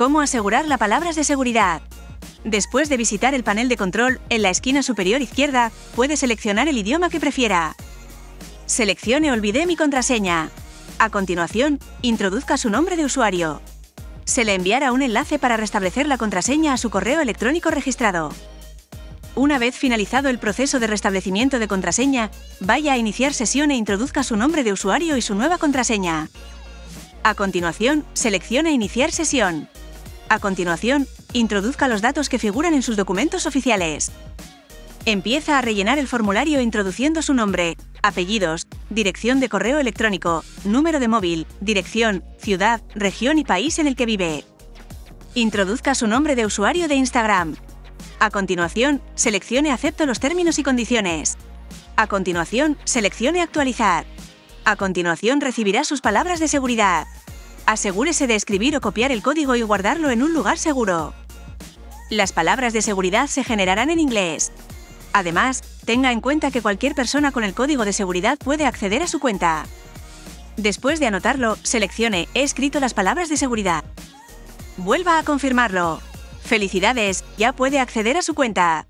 ¿Cómo asegurar las palabras de seguridad? Después de visitar el panel de control, en la esquina superior izquierda, puede seleccionar el idioma que prefiera. Seleccione Olvidé mi contraseña. A continuación, introduzca su nombre de usuario. Se le enviará un enlace para restablecer la contraseña a su correo electrónico registrado. Una vez finalizado el proceso de restablecimiento de contraseña, vaya a iniciar sesión e introduzca su nombre de usuario y su nueva contraseña. A continuación, seleccione Iniciar sesión. A continuación, introduzca los datos que figuran en sus documentos oficiales. Empieza a rellenar el formulario introduciendo su nombre, apellidos, dirección de correo electrónico, número de móvil, dirección, ciudad, región y país en el que vive. Introduzca su nombre de usuario de Instagram. A continuación, seleccione Acepto los términos y condiciones. A continuación, seleccione Actualizar. A continuación recibirá sus palabras de seguridad. Asegúrese de escribir o copiar el código y guardarlo en un lugar seguro. Las palabras de seguridad se generarán en inglés. Además, tenga en cuenta que cualquier persona con el código de seguridad puede acceder a su cuenta. Después de anotarlo, seleccione He escrito las palabras de seguridad. Vuelva a confirmarlo. ¡Felicidades! Ya puede acceder a su cuenta.